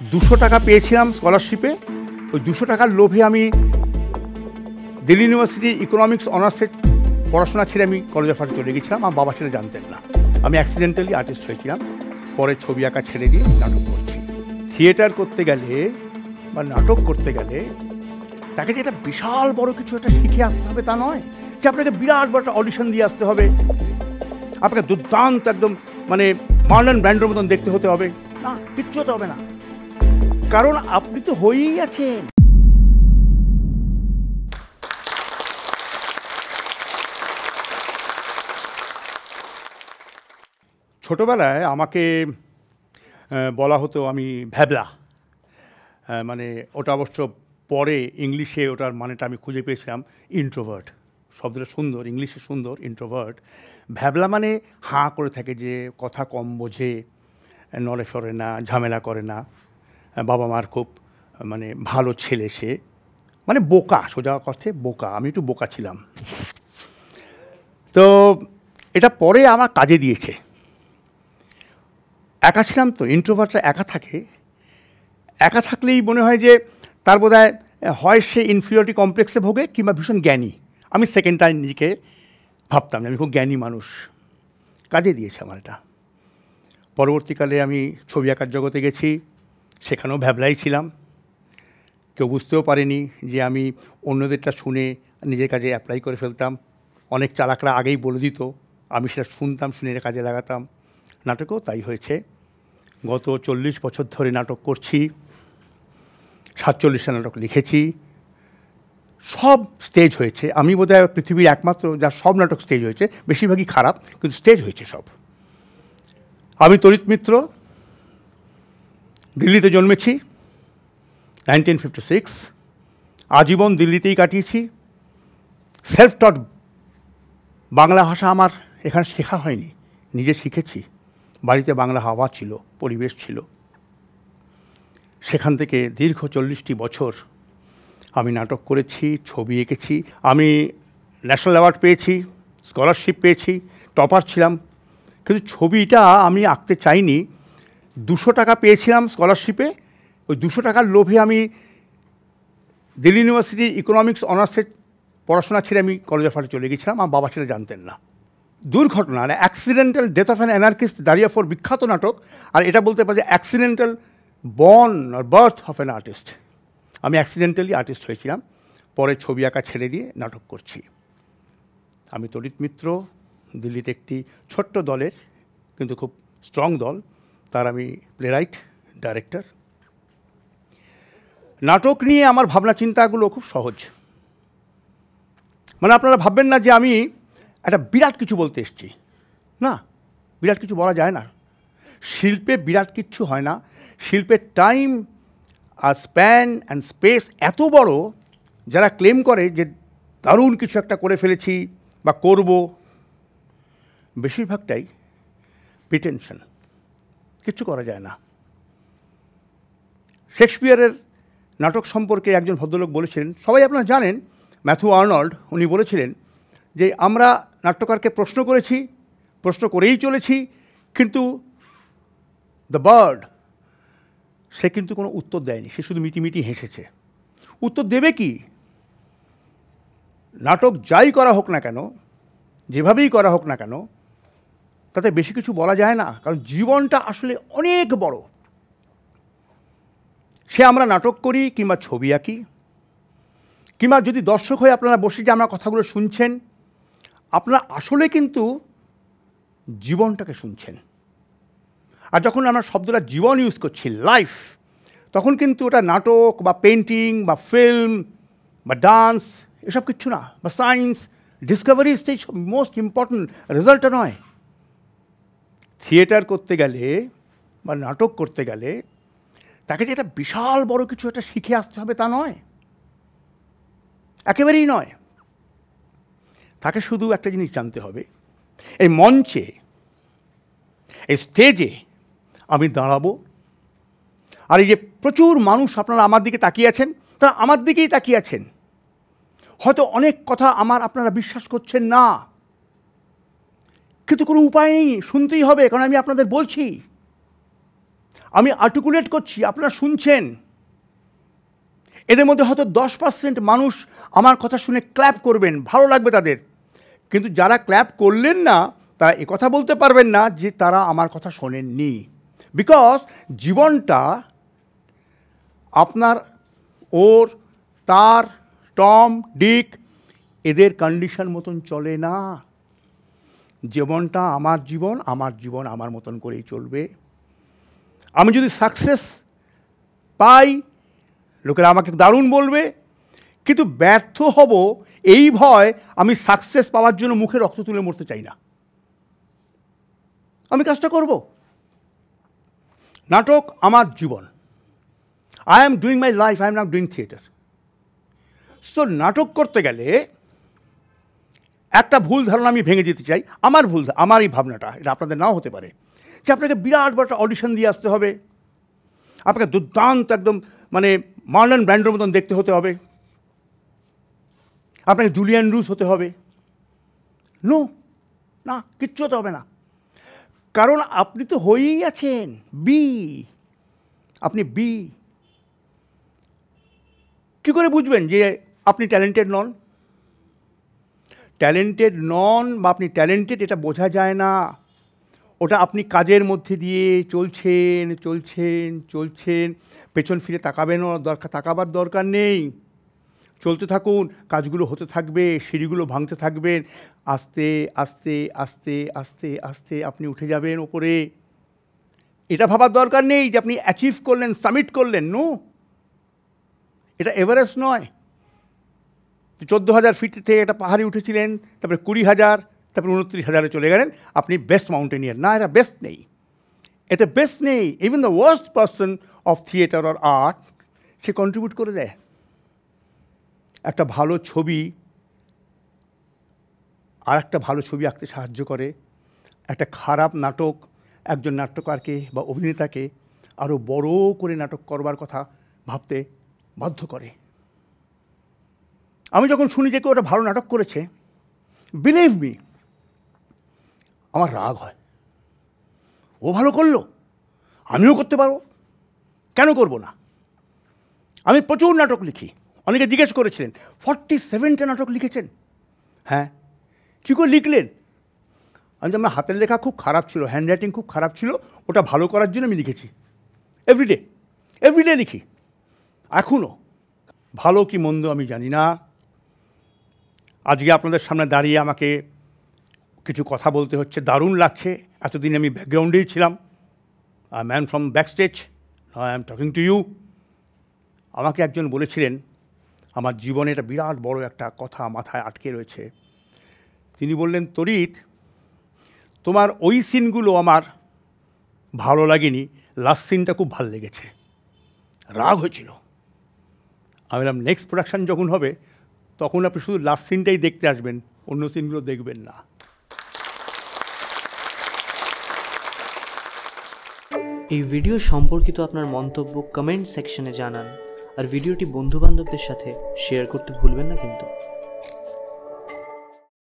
দুশো টাকা পেয়েছিলাম স্কলারশিপে। ওই দুশো টাকার লোভে আমি দিল্লি ইউনিভার্সিটি ইকোনমিক্স অনার্সের পড়াশোনা ছেড়ে আমি কলেজ অফ আর্টে চলে গেছিলাম। আমার বাবা ছেলে জানতেন না। আমি অ্যাক্সিডেন্টালি আর্টিস্ট হয়েছিলাম। পরে ছবি আঁকা ছেড়ে দিয়ে নাটক করছি। থিয়েটার করতে গেলে বা নাটক করতে গেলে তাকে যে একটা বিশাল বড় কিছু একটা শিখে আসতে হবে তা নয়। যে আপনাকে বিরাট বড় একটা অডিশন দিয়ে আসতে হবে। আপনাকে দুর্দান্ত একদম মানে মার্লন ব্র্যান্ডের মতন দেখতে হতে হবে। না, কিচ্ছু হতে হবে না। কারণ আপনি তো হয়েই আছেন। ছোটবেলায় আমাকে বলা হতো আমি ভ্যাবলা। মানে ওটা অবশ্য পরে ইংলিশে ওটার মানেটা আমি খুঁজে পেয়েছিলাম ইন্ট্রোভার্ট শব্দটা সুন্দর, ইংলিশে সুন্দর ইন্ট্রোভার্ট ভ্যাবলা মানে হাঁ করে থাকে যে কথা কম বোঝে, নড়ে ফরে না, ঝামেলা করে না। বাবা মার খুব মানে ভালো ছেলে সে। মানে বোকা, সোজা অর্থে বোকা, আমি একটু বোকা ছিলাম। তো এটা পরে আমার কাজে দিয়েছে। একা ছিলাম তো, ইন্ট্রোভার্টরা একা থাকে। একা থাকলেই মনে হয় যে তার বোধ হয় সে ইনফিরিয়রিটি কমপ্লেক্সে ভোগে কিংবা ভীষণ জ্ঞানী। আমি সেকেন্ড টাইম নিজেকে ভাবতাম আমি খুব জ্ঞানী মানুষ। কাজে দিয়েছে আমার এটা। পরবর্তীকালে আমি ছবি আঁকার জগতে গেছি। সেখানেও ভ্যাবলাই ছিলাম। কেউ বুঝতেও পারেনি যে আমি অন্যদেরটা শুনে নিজের কাজে অ্যাপ্লাই করে ফেলতাম। অনেক চালাকরা আগেই বলে দিত, আমি সেটা শুনতাম, শুনে কাজে লাগাতাম। নাটকেও তাই হয়েছে। গত চল্লিশ বছর ধরে নাটক করছি, সাতচল্লিশটা নাটক লিখেছি। সব স্টেজ হয়েছে। আমি বোধহয় পৃথিবীর একমাত্র যার সব নাটক স্টেজ হয়েছে, বেশিরভাগই খারাপ, কিন্তু স্টেজ হয়েছে সব। আমি তরিত মিত্র দিল্লিতে জন্মেছি নাইনটিন ফিফটি সিক্স আজীবন দিল্লিতেই কাটিয়েছি। সেলফ টট বাংলা ভাষা আমার এখানে শেখা হয়নি, নিজে শিখেছি। বাড়িতে বাংলা হাওয়া ছিল, পরিবেশ ছিল। সেখান থেকে দীর্ঘ চল্লিশটি বছর আমি নাটক করেছি, ছবি এঁকেছি, আমি ন্যাশনাল অ্যাওয়ার্ড পেয়েছি স্কলারশিপ পেয়েছি টপার ছিলাম। কিন্তু ছবিটা আমি আঁকতে চাইনি দুশো টাকা পেয়েছিলাম স্কলারশিপে ওই দুশো টাকার লোভে আমি দিল্লি ইউনিভার্সিটি ইকোনমিক্স অনার্সের পড়াশোনা ছেড়ে আমি কলেজ অফ আর্টে চলে গেছিলাম আমার বাবা সেটা জানতেন না। দুর্ঘটনা মানে accidental death of an anarchist দাঁড়িয়ে ফর বিখ্যাত নাটক। আর এটা বলতে পারে যে অ্যাক্সিডেন্টাল বর্ন আর বার্থ অফ অ্যান আর্টিস্ট আমি অ্যাক্সিডেন্টালি আর্টিস্ট হয়েছিলাম। পরে ছবি আঁকা ছেড়ে দিয়ে নাটক করছি। আমি তরিত মিত্র, দিল্লিতে একটি ছোট্ট দলের, কিন্তু খুব স্ট্রং দল। তার আমি প্লেরাইট, ডাইরেক্টর। নাটক নিয়ে আমার ভাবনা চিন্তাগুলো খুব সহজ। মানে আপনারা ভাববেন না যে আমি একটা বিরাট কিছু বলতে এসেছি। না, বিরাট কিছু বলা যায় না। শিল্পে বিরাট কিচ্ছু হয় না। শিল্পের টাইম আর স্প্যান অ্যান্ড স্পেস এত বড়, যারা ক্লেম করে যে দারুণ কিছু একটা করে ফেলেছি বা করব, বেশিরভাগটাই প্রিটেনশন কিচ্ছু করা যায় না। শেক্সপিয়ারের নাটক সম্পর্কে একজন ভদ্রলোক বলেছিলেন, সবাই আপনারা জানেন ম্যাথু আর্নল্ড, উনি বলেছিলেন যে, আমরা নাট্যকারকে প্রশ্ন করেছি, প্রশ্ন করেই চলেছি, কিন্তু দ্য বার্ড সে কিন্তু কোনো উত্তর দেয়নি, সে শুধু মিটিমিটি হেসেছে। উত্তর দেবে কি? নাটক যাই করা হোক না কেন, যেভাবেই করা হোক না কেন তাতে বেশি কিছু বলা যায় না, কারণ জীবনটা আসলে অনেক বড়। সে আমরা নাটক করি কিংবা ছবি আঁকি, কিংবা যদি দর্শক হয়ে আপনারা বসে যে আমরা কথাগুলো শুনছেন, আপনারা আসলে কিন্তু জীবনটাকে শুনছেন। আর যখন আমরা শব্দটা জীবন ইউজ করছি লাইফ তখন কিন্তু ওটা নাটক বা পেন্টিং বা ফিল্ম বা ডান্স এসব কিচ্ছু না, বা science discovery stage most important রেজাল্টটা নয়। থিয়েটার করতে গেলে বা নাটক করতে গেলে তাকে যে একটা বিশাল বড় কিছু একটা শিখে আসতে হবে তা নয়। একেবারেই নয়। তাকে শুধু একটা জিনিস জানতে হবে। এই মঞ্চে, এই স্টেজে আমি দাঁড়াবো। আর এই যে প্রচুর মানুষ আপনারা আমার দিকে তাকিয়ে আছেন, তারা আমার দিকেই তাকিয়ে আছেন। হয়তো অনেক কথা আমার আপনারা বিশ্বাস করছেন না। কিন্তু কোনো উপায় নেই, শুনতেই হবে, কারণ আমি আপনাদের বলছি। আমি আর্টিকুলেট করছি, আপনারা শুনছেন। এদের মধ্যে হয়তো দশ পার্সেন্ট মানুষ আমার কথা শুনে ক্ল্যাপ করবেন, ভালো লাগবে তাদের। কিন্তু যারা ক্ল্যাপ করলেন না, তারা কথা বলতে পারবেন না যে তারা আমার কথা শোনেননি। বিকজ জীবনটা আপনার, ওর, তার, টম, ডিক, এদের কন্ডিশন মতন চলে না। জীবনটা আমার জীবন আমার জীবন আমার মতন করেই চলবে। আমি যদি সাকসেস পাই, লোকেরা আমাকে দারুণ বলবে, কিন্তু ব্যর্থ হব এই ভয়, আমি সাকসেস পাওয়ার জন্য মুখে রক্ত তুলে মরতে চাই না। আমি কাজটা করব। নাটক আমার জীবন। I am doing my life I am not doing theatre so নাটক করতে গেলে একটা ভুল ধারণা আমি ভেঙে দিতে চাই, আমার ভুল আমার এই ভাবনাটা, এটা আপনাদের নাও হতে পারে। যে আপনাকে বিরাট বড় একটা অডিশন দিয়ে আসতে হবে, আপনাকে দুর্দান্ত একদম মানে মার্লন ব্র্যান্ডের মতন দেখতে হতে হবে, আপনাকে জুলিয়ান রুস হতে হবে। নো, না, কিচ্ছু হতে হবে না। কারণ আপনি তো হয়েই আছেন বি আপনি বি কী করে বুঝবেন যে আপনি ট্যালেন্টেড নন? ট্যালেন্টেড নন বা আপনি ট্যালেন্টেড, এটা বোঝা যায় না। ওটা আপনি কাজের মধ্যে দিয়ে চলছেন চলছেন চলছেন, পেছন ফিরে তাকাবেন দরকার, তাকাবার দরকার নেই। চলতে থাকুন, কাজগুলো হতে থাকবে, সিঁড়িগুলো ভাঙতে থাকবেন, আস্তে আস্তে আস্তে আস্তে আস্তে আপনি উঠে যাবেন ওপরে। এটা ভাবার দরকার নেই যে আপনি অ্যাচিভ করলেন সামিট করলেন নো এটা এভারেস্ট নয়। চোদ্দ হাজার ফিট থেকে একটা পাহাড়ে উঠেছিলেন, তারপরে কুড়ি হাজার তারপরে উনত্রিশ হাজারে চলে গেলেন। আপনি বেস্ট মাউন্টেনিয়ার না এটা বেস্ট নেই। এতে বেস্ট নেই। Even the worst person of theatre or art say contribute করে দেয়। একটা ভালো ছবি আর একটা ভালো ছবি আঁকতে সাহায্য করে। একটা খারাপ নাটক, একজন নাট্যকারকে বা অভিনেতাকে আরও বড় করে নাটক করবার কথা ভাবতে বাধ্য করে। আমি যখন শুনি যে কেউ একটা ভালো নাটক করেছে বিলিভ মি আমার রাগ হয়। ও ভালো করল, আমিও করতে পারব। কেন করব না? আমি প্রচুর নাটক লিখি। অনেকে জিজ্ঞেস করেছিলেন ফর্টি সেভেনটা নাটক লিখেছেন? হ্যাঁ। কী করে লিখলেন? আমি আমার হাতের লেখা খুব খারাপ ছিল হ্যান্ড রাইটিং খুব খারাপ ছিল, ওটা ভালো করার জন্য আমি লিখেছি। এভরিডে এভরিডে লিখি। এখনও ভালো কি মন্দ আমি জানি না। আজকে আপনাদের সামনে দাঁড়িয়ে আমাকে কিছু কথা বলতে হচ্ছে। দারুণ লাগছে। এতদিন আমি ব্যাকগ্রাউন্ডেই ছিলাম। I man from back stage I am talking to you আমাকে একজন বলেছিলেন, আমার জীবনে একটা বিরাট বড় একটা কথা মাথায় আটকে রয়েছে। তিনি বললেন, তরিত, তোমার ওই সিনগুলো আমার ভালো লাগেনি। লাস্ট সিনটা খুব ভালো লেগেছে। রাগ হয়েছিল। আমি বললাম নেক্সট প্রোডাকশান যখন হবে তখন আপনি শুধু লাস্ট সিনটাই দেখতে আসবেন, অন্য সিনগুলো দেখবেন না। এই ভিডিও সম্পর্কিত আপনার মন্তব্য কমেন্ট সেকশনে জানান। আর ভিডিওটি বন্ধুবান্ধবদের সাথে শেয়ার করতে ভুলবেন না কিন্তু।